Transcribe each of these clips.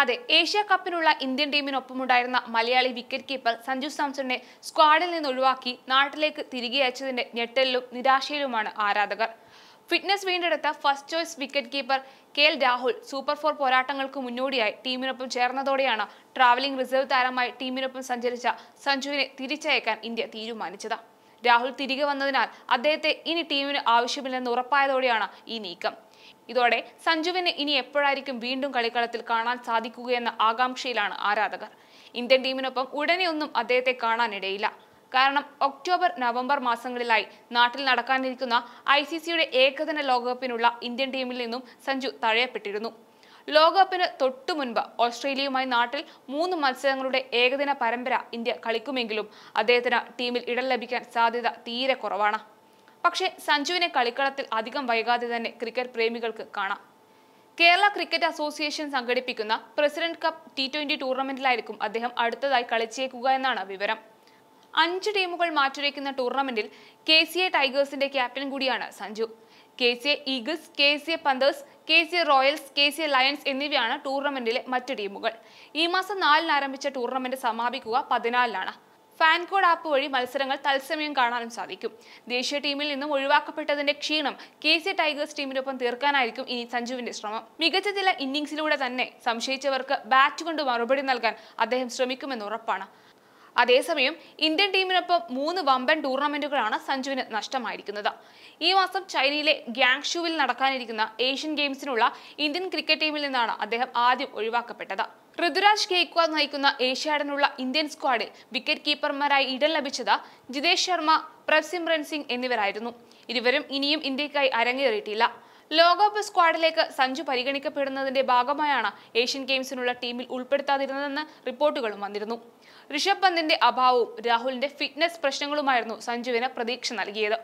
അതെ ഏഷ്യ കപ്പിനുള്ള ഇന്ത്യൻ ടീമിനൊപ്പമുണ്ടായിരുന്ന മലയാളി വിക്കറ്റ് കീപ്പർ സഞ്ജു സാംസണിനെ സ്ക്വാഡിൽ നിന്ന് ഒഴിവാക്കി നാട്ടിലേക്ക് തിരികെ അയച്ചതിന്റെ ഞെട്ടലിലും നിരാശയിലുമാണ് ആരാധകർ. ഫിറ്റ്നസ് വീണ്ടെടുത്ത first choice wicket keeper K L Rahul super four പോരാട്ടങ്ങൾക്ക് മുന്നോടിയായി ടീമിനൊപ്പം ചേർന്നതോടെയാണ് ട്രാവലിംഗ് റിസർവ് താരമായി ടീമിനൊപ്പം സഞ്ചരിച്ച സഞ്ജുവിനെ തിരിച്ചയക്കാൻ ഇന്ത്യ തീരുമാനിച്ചത്. രാഹുൽ തിരികെ വന്നതിനാൽ അദ്ദേഹത്തെ ഇനി ടീമിന് ആവശ്യമില്ലെന്ന് ഉറപ്പായതോടെയാണ് ഈ നീക്കം. ഇതോടെ സഞ്ജുവിന് ഇനി എപ്പോഴായിരിക്കും വീണ്ടും കളിക്കളത്തിൽ കാണാൻ സാധിക്കുകയെന്ന ആകാംക്ഷയിലാണ് ആരാധകർ. ഇന്ത്യൻ ടീമിനൊപ്പം ഉടനെ ഒന്നും അദ്ദേഹത്തെ കാണാനിടയില്ല. കാരണം ഒക്ടോബർ നവംബർ മാസങ്ങളിലായി നാട്ടിൽ നടക്കാനിരിക്കുന്ന ഐ സി സിയുടെ ഏകദിന ലോകകപ്പിനുള്ള ഇന്ത്യൻ ടീമിൽ നിന്നും സഞ്ജു തഴയപ്പെട്ടിരുന്നു. ലോകകപ്പിന് തൊട്ടു മുൻപ് ഓസ്ട്രേലിയയുമായി നാട്ടിൽ മൂന്ന് മത്സരങ്ങളുടെ ഏകദിന പരമ്പര ഇന്ത്യ കളിക്കുമെങ്കിലും അദ്ദേഹത്തിന് ടീമിൽ ഇടം ലഭിക്കാൻ സാധ്യത തീരെ കുറവാണ്. പക്ഷേ സഞ്ജുവിനെ കളിക്കളത്തിൽ അധികം വൈകാതെ തന്നെ ക്രിക്കറ്റ് പ്രേമികൾക്ക് കാണാം. കേരള ക്രിക്കറ്റ് അസോസിയേഷൻ സംഘടിപ്പിക്കുന്ന പ്രസിഡന്റ് കപ്പ് ടി ട്വന്റി ടൂർണമെന്റിലായിരിക്കും അദ്ദേഹം അടുത്തതായി കളിച്ചേക്കുക എന്നാണ് വിവരം. അഞ്ച് ടീമുകൾ മാറ്റുരയ്ക്കുന്ന ടൂർണമെന്റിൽ കെ സി എ ടൈഗേഴ്സിന്റെ ക്യാപ്റ്റൻ കൂടിയാണ് Sanju. K C A Eagles K C A Panthers K C A Royals K C A Lions എന്നിവയാണ് ടൂർണമെന്റിലെ മറ്റ് ടീമുകൾ. ഈ മാസം നാലിന് ആരംഭിച്ച ടൂർണമെന്റ് സമാപിക്കുക പതിനാലിനാണ്. ഫാൻ കോഡ് ആപ്പ് വഴി മത്സരങ്ങൾ തത്സമയം കാണാനും സാധിക്കും. ദേശീയ ടീമിൽ നിന്നും ഒഴിവാക്കപ്പെട്ടതിന്റെ ക്ഷീണം കെ സി ടൈഗേഴ്സ് ടീമിനൊപ്പം തീർക്കാനായിരിക്കും ഇനി സഞ്ജുവിന്റെ ശ്രമം. മികച്ച ചില ഇന്നിംഗ്സിലൂടെ തന്നെ സംശയിച്ചവർക്ക് ബാറ്റ് കൊണ്ട് മറുപടി നൽകാൻ അദ്ദേഹം ശ്രമിക്കുമെന്ന് ഉറപ്പാണ്. അതേസമയം ഇന്ത്യൻ ടീമിനൊപ്പം മൂന്ന് വമ്പൻ ടൂർണമെന്റുകളാണ് സഞ്ജുവിന് നഷ്ടമായിരിക്കുന്നത്. ഈ മാസം ചൈനയിലെ ഗ്യാങ്ഷുവിൽ നടക്കാനിരിക്കുന്ന ഏഷ്യൻ ഗെയിംസിനുള്ള ഇന്ത്യൻ ക്രിക്കറ്റ് ടീമിൽ നിന്നാണ് അദ്ദേഹം ആദ്യം ഒഴിവാക്കപ്പെട്ടത്. ഋതുരാജ് ഗെയ്ക്വാദ് നയിക്കുന്ന ഏഷ്യാഡിനുള്ള ഇന്ത്യൻ സ്ക്വാഡിൽ വിക്കറ്റ് കീപ്പർമാരായി ഇടം ലഭിച്ചത് ജിതേഷ് ശർമ്മ പ്രഭ്സിമ്രൻ സിംഗ് എന്നിവരായിരുന്നു. ഇരുവരും ഇനിയും ഇന്ത്യക്കായി അരങ്ങേറിയിട്ടില്ല. ലോകകപ്പ് സ്ക്വാഡിലേക്ക് സഞ്ജു പരിഗണിക്കപ്പെടുന്നതിന്റെ ഭാഗമായാണ് ഏഷ്യൻ ഗെയിംസിനുള്ള ടീമിൽ ഉൾപ്പെടുത്താതിരുന്നതെന്ന് റിപ്പോർട്ടുകളും വന്നിരുന്നു. ഋഷഭ് പന്തിന്റെ അഭാവവും രാഹുലിന്റെ ഫിറ്റ്നസ് പ്രശ്നങ്ങളുമായിരുന്നു സഞ്ജുവിന് പ്രതീക്ഷ നൽകിയത്.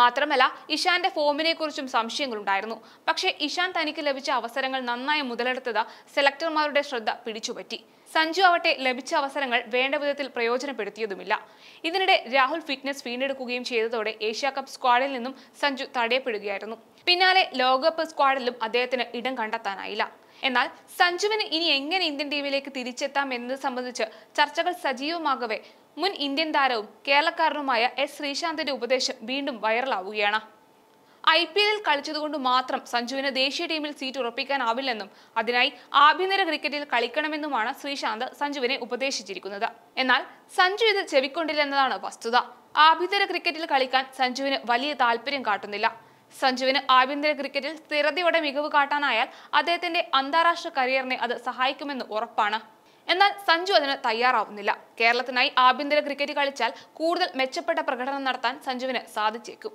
മാത്രമല്ല ഇഷാന്റെ ഫോമിനെ കുറിച്ചും സംശയങ്ങളുണ്ടായിരുന്നു. പക്ഷേ ഇഷാൻ തനിക്ക് ലഭിച്ച അവസരങ്ങൾ നന്നായി മുതലെടുത്തത് സെലക്ടർമാരുടെ ശ്രദ്ധ പിടിച്ചുപറ്റി. സഞ്ജു ആവട്ടെ ലഭിച്ച അവസരങ്ങൾ വേണ്ട വിധത്തിൽ പ്രയോജനപ്പെടുത്തിയതുമില്ല. ഇതിനിടെ രാഹുൽ ഫിറ്റ്നസ് വീണ്ടെടുക്കുകയും ചെയ്തതോടെ ഏഷ്യ കപ്പ് സ്ക്വാഡിൽ നിന്നും സഞ്ജു തടയപ്പെടുകയായിരുന്നു. പിന്നാലെ ലോകകപ്പ് സ്ക്വാഡിലും അദ്ദേഹത്തിന് ഇടം കണ്ടെത്താനായില്ല. എന്നാൽ സഞ്ജുവിന് ഇനി എങ്ങനെ ഇന്ത്യൻ ടീമിലേക്ക് തിരിച്ചെത്താം എന്നത് സംബന്ധിച്ച് ചർച്ചകൾ സജീവമാകവെ മുൻ ഇന്ത്യൻ താരവും കേരളക്കാരനുമായ എസ് ശ്രീശാന്തിന്റെ ഉപദേശം വീണ്ടും വൈറലാവുകയാണ്. ഐ പി എല്ലിൽ കളിച്ചതുകൊണ്ട് മാത്രം സഞ്ജുവിന് ദേശീയ ടീമിൽ സീറ്റ് ഉറപ്പിക്കാനാവില്ലെന്നും അതിനായി ആഭ്യന്തര ക്രിക്കറ്റിൽ കളിക്കണമെന്നുമാണ് ശ്രീശാന്ത് സഞ്ജുവിനെ ഉപദേശിച്ചിരിക്കുന്നത്. എന്നാൽ സഞ്ജു ഇത് ചെവിക്കൊണ്ടില്ലെന്നതാണ് വസ്തുത. ആഭ്യന്തര ക്രിക്കറ്റിൽ കളിക്കാൻ സഞ്ജുവിന് വലിയ താല്പര്യം കാട്ടുന്നില്ല. സഞ്ജുവിന് ആഭ്യന്തര ക്രിക്കറ്റിൽ സ്ഥിരതയോടെ മികവ് കാട്ടാനായാൽ അദ്ദേഹത്തിന്റെ അന്താരാഷ്ട്ര കരിയറിനെ അത് സഹായിക്കുമെന്ന് ഉറപ്പാണ്. എന്നാൽ സഞ്ജു അതിന് തയ്യാറാവുന്നില്ല. കേരളത്തിനായി ആഭ്യന്തര ക്രിക്കറ്റ് കളിച്ചാൽ കൂടുതൽ മെച്ചപ്പെട്ട പ്രകടനം നടത്താൻ സഞ്ജുവിന് സാധിച്ചേക്കും.